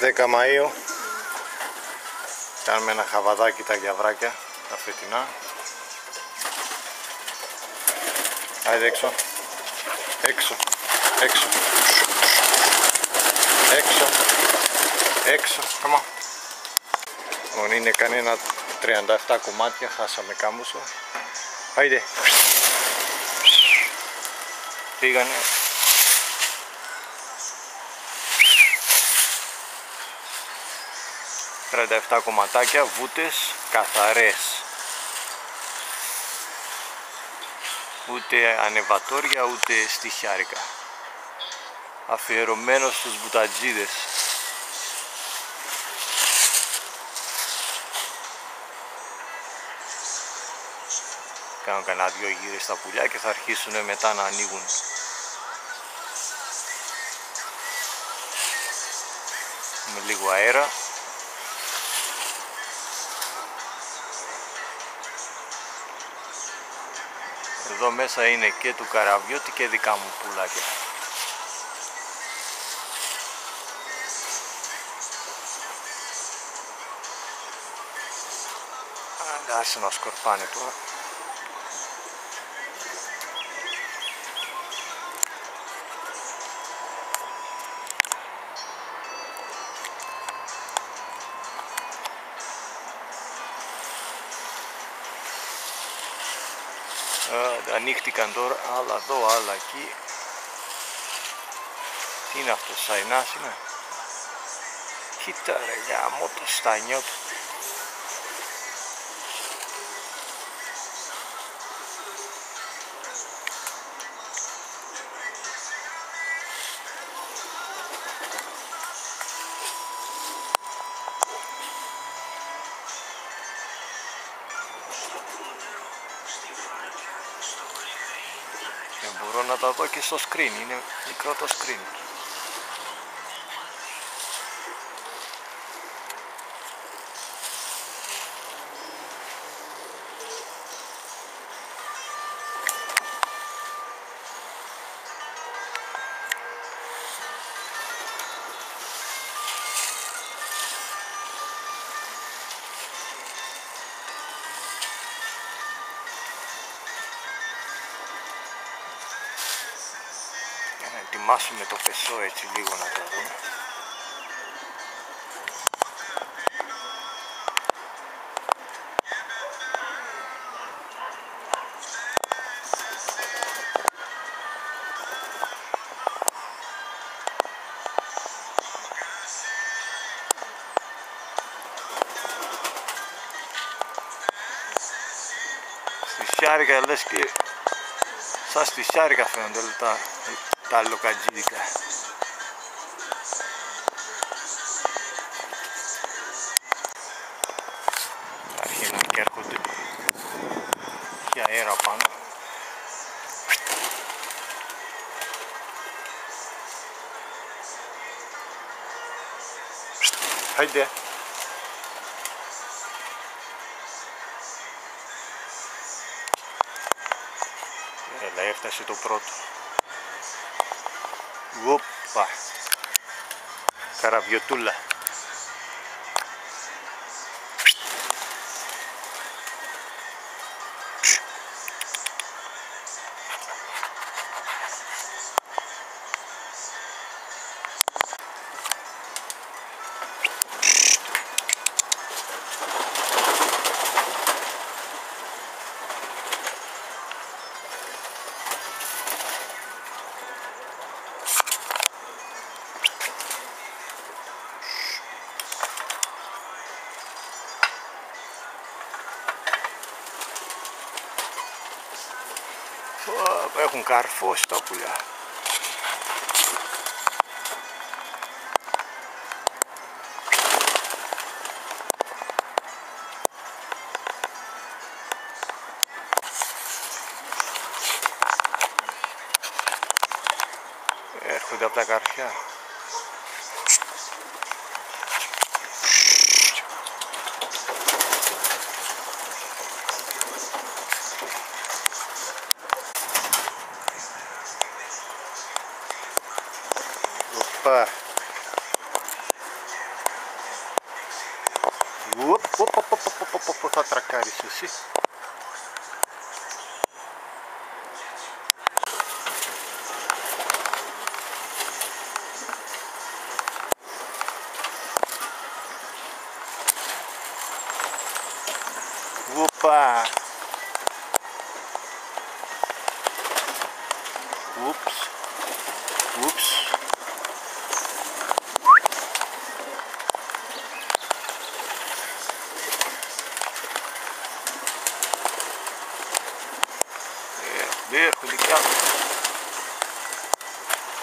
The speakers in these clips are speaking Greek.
10 Μαΐου Κάνουμε ένα χαβαδάκι τα γιαβράκια τα φετινά Άιδε έξω Έξω Έξω Έξω Έξω Come Λοιπόν είναι κανένα 37 κομμάτια Χάσαμε κάμποσο Άιδε Πήγανε 37 κομματάκια, βούτες καθαρές. Ούτε ανεβατόρια ούτε στοιχιάρικα αφιερωμένος στους μπουτατζίδες. Κάνω κανένα δυο γύρες στα πουλιά και θα αρχίσουν μετά να ανοίγουν. Με λίγο αέρα Εδώ μέσα είναι και του καραβιώτη και δικά μου πουλάκια. Άσε να σκορπάνε τώρα. Ανοίχτηκαν τώρα. Άλλα εδώ άλλα εκεί. Τι είναι αυτό σαϊνάς είναι; Κοίτα ρε γάμο το στανιό του μπορώ να τα δω και στο screen, είναι μικρό το screen. Ετοιμάσουμε το πεσό έτσι λίγο να το δούμε. Στη λες και σαν στη Σιάρικα φαίνονται τα τα λοκατζίδικα. Αρχίζουν και έρχονται για αέρα πάνω. Χάιντε. Έλα έφτασε το πρώτο. Opa. Cara É com carro foste tá, a colher. É, cuidado para carregar. Opa! Opa, opa, opa, opa, opa, opa, atracar isso assim. Opa! Viejo ligado.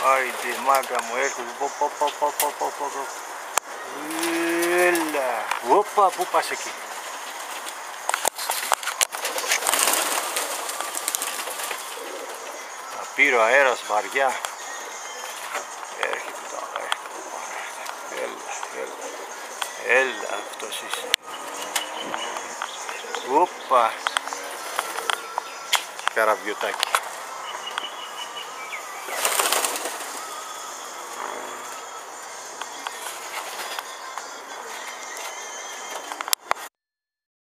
Άιντε μάγκα μου έρχονται. Πο, πο, πο, πο, πο, πο, πο, πο. Έλα. Όπα, πού πας εκεί. Θα πήρε ο αέρας βαριά. Έρχεται τώρα, έρχεται τώρα. Έλα, έλα. Έλα, αυτός είσαι. Karaviu tanque.